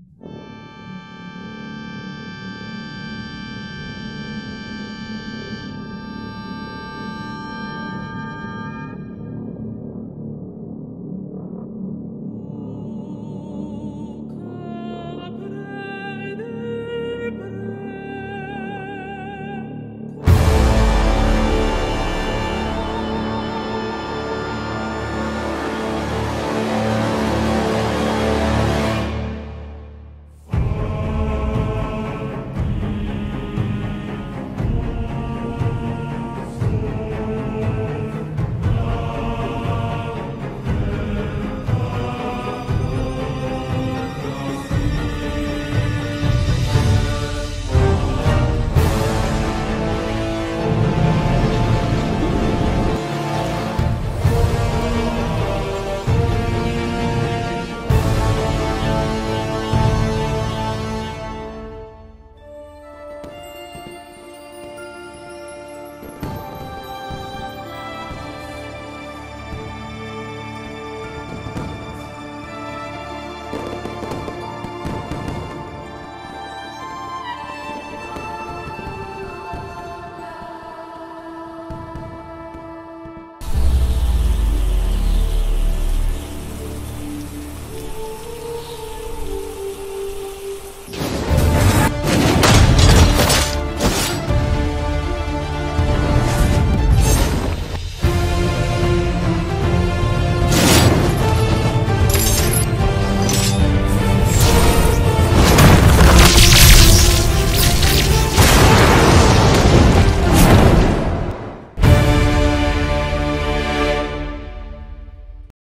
you